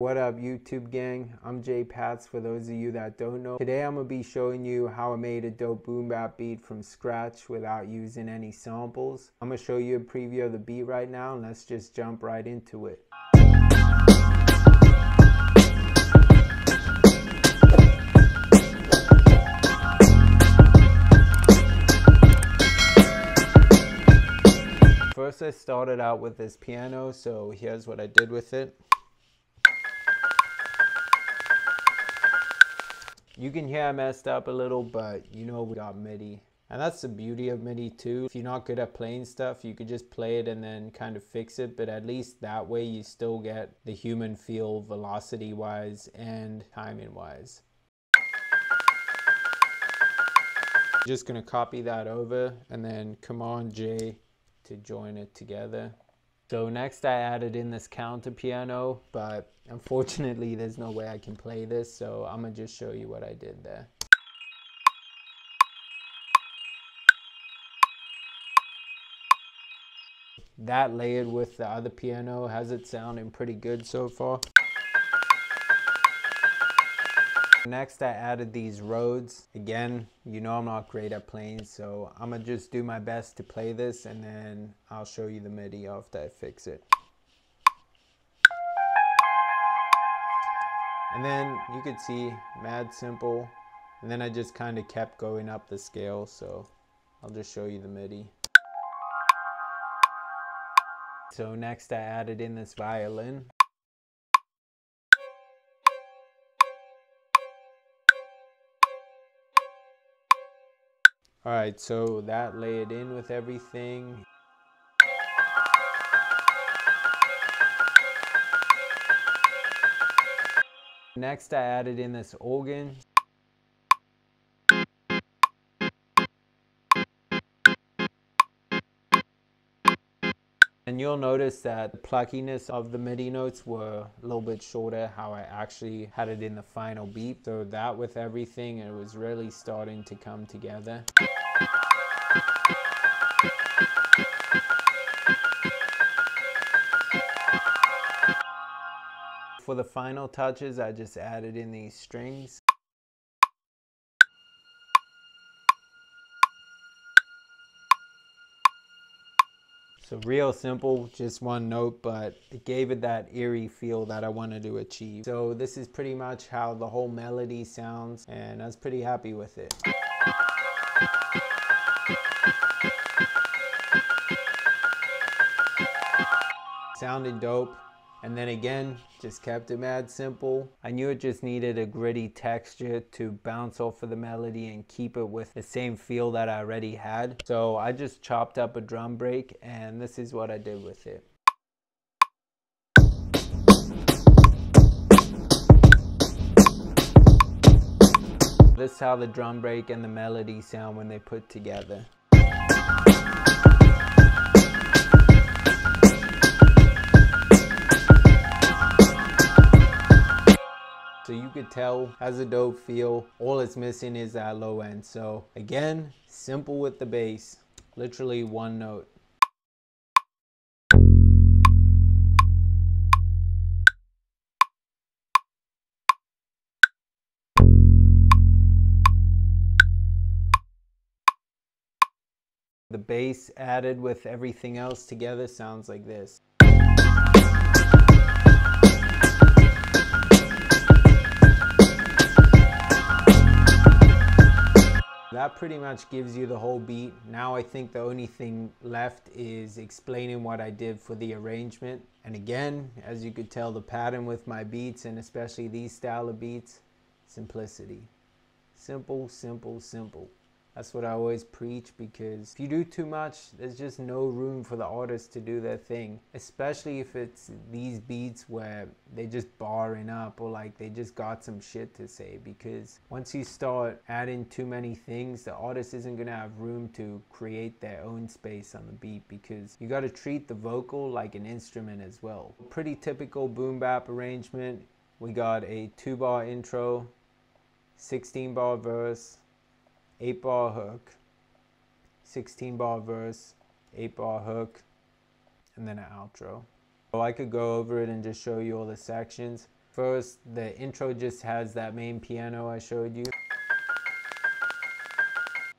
What up YouTube gang? I'm JPatz for those of you that don't know. Today I'm to be showing you how I made a dope boom bap beat from scratch without using any samples. I'm to show you a preview of the beat right now and let's just jump right into it. First I started out with this piano so here's what I did with it. You can hear I messed up a little, but you know we got MIDI. And that's the beauty of MIDI too. If you're not good at playing stuff, you could just play it and then kind of fix it. But at least that way you still get the human feel velocity wise and timing wise. Just gonna copy that over and then Command J to join it together. So next I added in this counter piano, but unfortunately there's no way I can play this, so I'm gonna just show you what I did there. That layered with the other piano has it sounding pretty good so far. Next, I added these Rhodes. Again, you know I'm not great at playing, so I'm gonna just do my best to play this and then I'll show you the MIDI after I fix it. And then you could see mad simple. And then I just kind of kept going up the scale, so I'll just show you the MIDI. So next I added in this violin. All right, so that laid in with everything. Next, I added in this organ. And you'll notice that the pluckiness of the MIDI notes were a little bit shorter how I actually had it in the final beat. So that with everything, it was really starting to come together. For the final touches, I just added in these strings. So real simple, just one note, but it gave it that eerie feel that I wanted to achieve. So this is pretty much how the whole melody sounds, and I was pretty happy with it. Sounded dope. And then again, just kept it mad simple. I knew it just needed a gritty texture to bounce off of the melody and keep it with the same feel that I already had. So I just chopped up a drum break and this is what I did with it. This is how the drum break and the melody sound when they put together. Could tell has a dope feel. All it's missing is that low end. So again, simple with the bass, literally one note. The bass added with everything else together sounds like this. That pretty much gives you the whole beat. Now I think the only thing left is explaining what I did for the arrangement. And again, as you could tell, the pattern with my beats and especially these style of beats, simplicity. Simple, simple, simple. That's what I always preach because if you do too much, there's just no room for the artist to do their thing. Especially if it's these beats where they're just barring up or like they just got some shit to say. Because once you start adding too many things, the artist isn't gonna have room to create their own space on the beat because you gotta treat the vocal like an instrument as well. Pretty typical boom bap arrangement. We got a two bar intro, 16 bar verse, 8 ball hook, 16 ball verse, 8 ball hook, and then an outro. So I could go over it and just show you all the sections. First, the intro just has that main piano I showed you.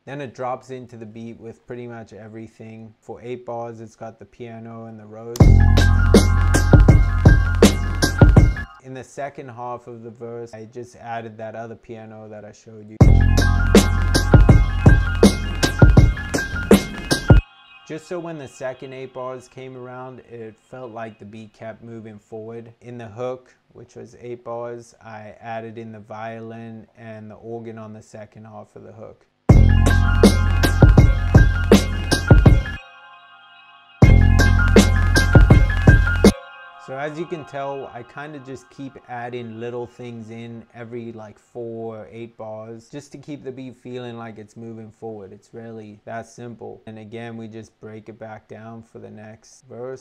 Then it drops into the beat with pretty much everything. For 8 bars, it's got the piano and the Rhodes. In the second half of the verse, I just added that other piano that I showed you. Just so when the second 8 bars came around, it felt like the beat kept moving forward. In the hook, which was 8 bars, I added in the violin and the organ on the second half of the hook. So as you can tell, I kind of just keep adding little things in every like four or eight bars just to keep the beat feeling like it's moving forward. It's really that simple. And again, we just break it back down for the next verse.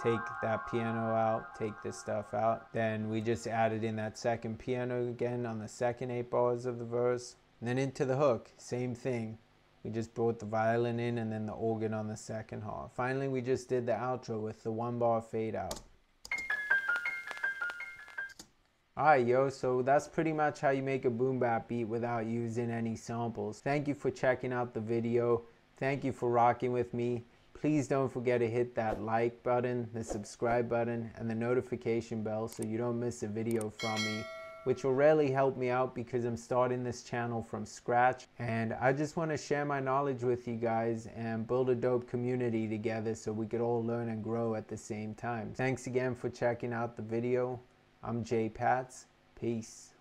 Take that piano out, take this stuff out. Then we just added in that second piano again on the second eight bars of the verse. And then into the hook, same thing. We just brought the violin in and then the organ on the second half. Finally, we just did the outro with the one bar fade out. Alright yo, so that's pretty much how you make a boom bap beat without using any samples. Thank you for checking out the video. Thank you for rocking with me. Please don't forget to hit that like button, the subscribe button, and the notification bell so you don't miss a video from me which will really help me out because I'm starting this channel from scratch. And I just want to share my knowledge with you guys and build a dope community together so we could all learn and grow at the same time. Thanks again for checking out the video. I'm JPatz. Peace.